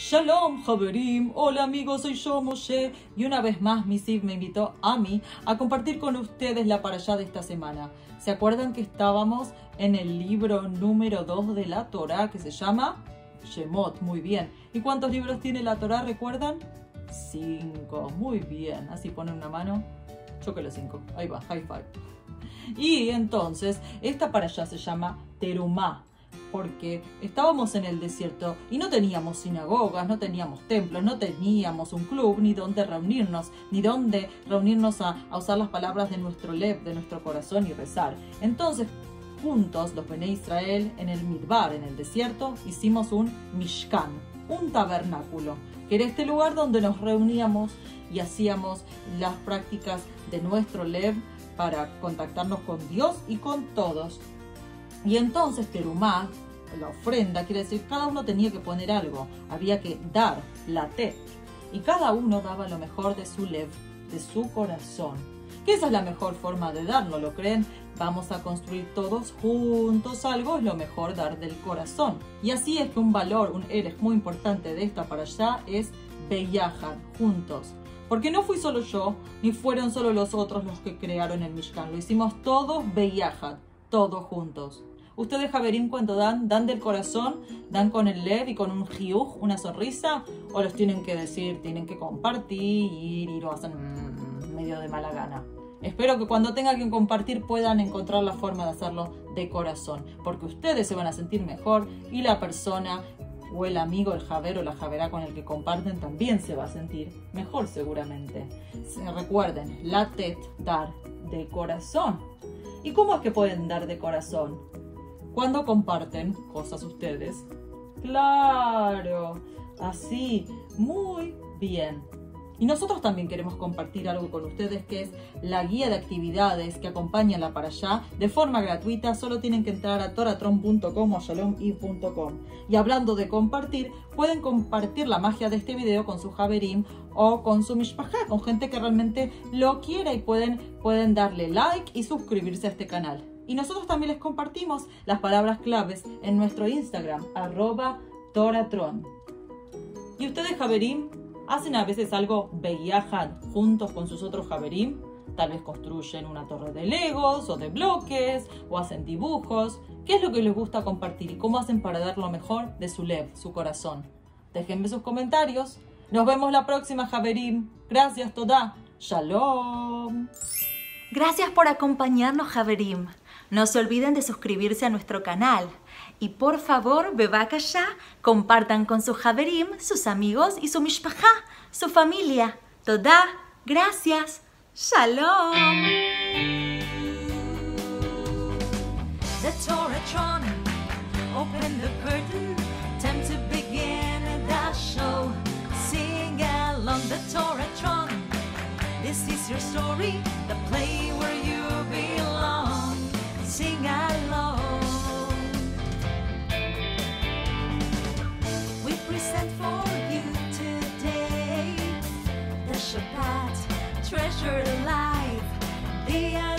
Shalom, Javerim. Hola amigos, soy yo, Moshe. Y una vez más, Misiv me invitó a mí a compartir con ustedes la para allá de esta semana. ¿Se acuerdan que estábamos en el libro número 2 de la Torah que se llama Shemot? Muy bien. ¿Y cuántos libros tiene la Torah? ¿Recuerdan? Cinco. Muy bien. Así ponen una mano. Choque los cinco. Ahí va, high five. Y entonces, esta para allá se llama Terumá porque estábamos en el desierto y no teníamos sinagogas, no teníamos templos, no teníamos un club ni donde reunirnos, ni donde reunirnos a, usar las palabras de nuestro lev, de nuestro corazón y rezar. Entonces, juntos, los Bene Israel, en el Midbar, en el desierto, hicimos un Mishkan, un tabernáculo, que era este lugar donde nos reuníamos y hacíamos las prácticas de nuestro lev para contactarnos con Dios y con todos. Y entonces Terumá, la ofrenda, quiere decir, cada uno tenía que poner algo, había que dar, la te. Y cada uno daba lo mejor de su lev, de su corazón. Que esa es la mejor forma de dar, ¿no lo creen? Vamos a construir todos juntos algo, es lo mejor dar del corazón. Y así es que un valor, un eres muy importante de esta para allá es Beyahan, juntos. Porque no fui solo yo, ni fueron solo los otros los que crearon el Mishkan, lo hicimos todos Beyahan, todos juntos. Ustedes, Javerín, cuando dan, dan del corazón, dan con el lev y con un jiuj, una sonrisa, o los tienen que decir, tienen que compartir y lo hacen mm, medio de mala gana. Espero que cuando tengan que compartir puedan encontrar la forma de hacerlo de corazón, porque ustedes se van a sentir mejor y la persona o el amigo, el javer o la javera con el que comparten también se va a sentir mejor seguramente. Recuerden, la tet, dar de corazón. ¿Y cómo es que pueden dar de corazón? cuando comparten cosas ustedes. Claro, así, muy bien. Y nosotros también queremos compartir algo con ustedes que es la guía de actividades que acompaña la para allá de forma gratuita. Solo tienen que entrar a toratron.com o shalom.com. Y hablando de compartir, pueden compartir la magia de este video con su Javerim o con su Mishpajá, con gente que realmente lo quiera y pueden, pueden darle like y suscribirse a este canal. Y nosotros también les compartimos las palabras claves en nuestro Instagram, arroba Toratron. ¿Y ustedes, Javerim, hacen a veces algo Beyahad juntos con sus otros Javerim? Tal vez construyen una torre de legos o de bloques o hacen dibujos. ¿Qué es lo que les gusta compartir y cómo hacen para dar lo mejor de su lev, su corazón? Déjenme sus comentarios. Nos vemos la próxima, Javerim. Gracias, Toda. Shalom. Gracias por acompañarnos, Javerim. No se olviden de suscribirse a nuestro canal. Y por favor, ya, compartan con su Javerim, sus amigos y su Mishpacha, su familia. Toda, gracias. Shalom. Yeah.